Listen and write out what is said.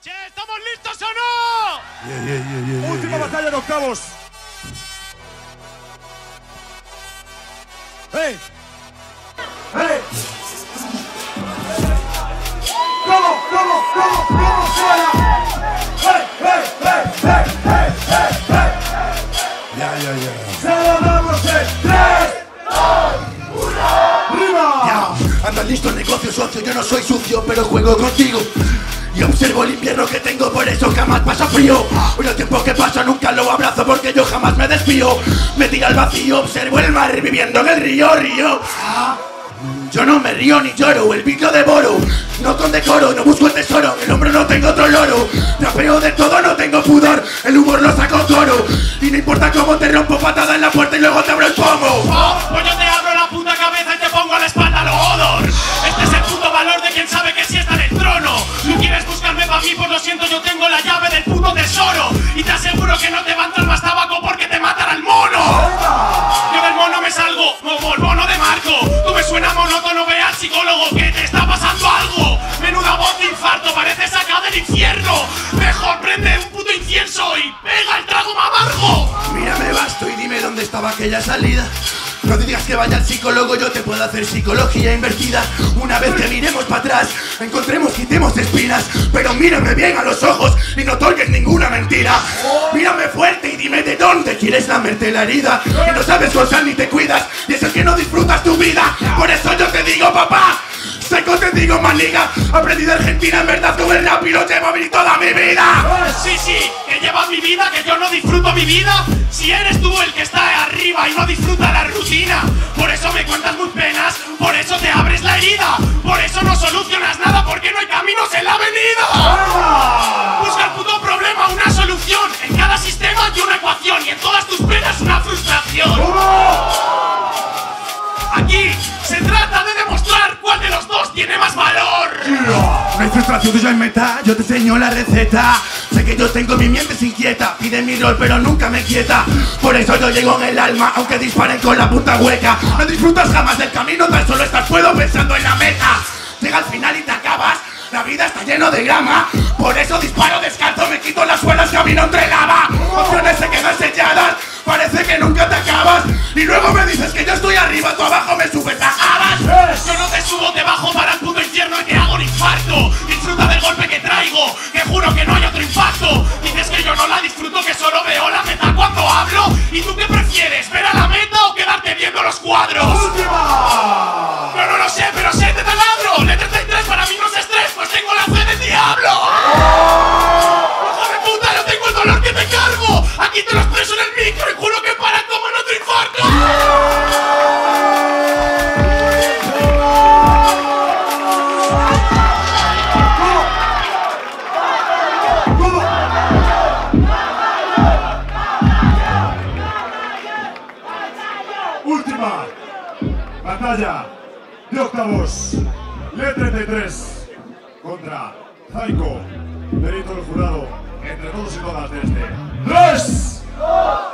Che, ¿estamos listos o no? Yeah, yeah, yeah, Última yeah. batalla de octavos. ¡Hey! ¡Hey! ¿Cómo? ¿Cómo? ¿Cómo? ¿Cómo suena? ¡Hey! ¡Hey! ¡Hey! ¡Hey! ¡Hey! ¡Hey! ¡Hey! Ya, ya, ya. ¡Se lo damos en tres! ¡Arriba! Ya, anda listo el negocio socio, yo no soy sucio, pero juego contigo. Y observo el invierno que tengo, por eso jamás pasa frío. Hoy el tiempo que pasa nunca lo abrazo porque yo jamás me desvío. Me tira al vacío, observo el mar viviendo en el río, río. Yo no me río ni lloro, el beat devoro. No con decoro, no busco el tesoro, el hombro no tengo otro loro. Trapeo de todo, no tengo pudor, el humor lo saco coro. Y no importa cómo te rompo patada en la puerta y luego te abro el pomo. Que no te entrar más tabaco porque te matará el mono. Yo del mono me salgo, como el mono de Marco. Tú me suena monótono, ve al psicólogo que te está pasando algo. Menuda voz de infarto, parece sacada del infierno. Mejor prende un puto incienso y pega el trago más amargo. Mírame basto y dime dónde estaba aquella salida. No digas que vaya al psicólogo, yo te puedo hacer psicología invertida. Una vez que miremos para atrás, encontremos, quitemos espinas. Pero mírame bien a los ojos y no toques ninguna mentira. Mírame fuerte y dime de dónde quieres lamerte la herida. Que no sabes gozar ni te cuidas y es el que no disfrutas tu vida. Por eso yo te digo, papá. Seco te digo, maniga. Aprendí de Argentina, en verdad tuve el rap y lo llevo a toda mi vida. Sí, sí, que llevas mi vida, que yo no disfruto mi vida. Si eres tú el que está arriba y no disfruta por eso me cuentas muy penas, por eso te abres la herida, por eso no solucionas nada, porque no hay caminos en la avenida. Busca el puto problema, una solución. En cada sistema hay una ecuación y en todas tus penas una frustración. Aquí se trata de demostrar cuál de los dos tiene más valor. No hay frustración, yo en meta, yo te enseño la receta. Que yo tengo mi mente inquieta, pide mi rol pero nunca me quieta. Por eso yo llego en el alma, aunque disparen con la puta hueca. No disfrutas jamás del camino, tan solo estás puedo pensando en la meta. Llega al final y te acabas, la vida está lleno de grama. Por eso disparo descalzo, me quito las suelas, camino entre lava. Opciones se quedan selladas, parece que nunca te acabas. Y luego me dices que yo estoy arriba, tú abajo me subes Última batalla de octavos. Le 33 contra Zaiko, perito del jurado, entre todos y todas de este. ¡Tres! ¡Tres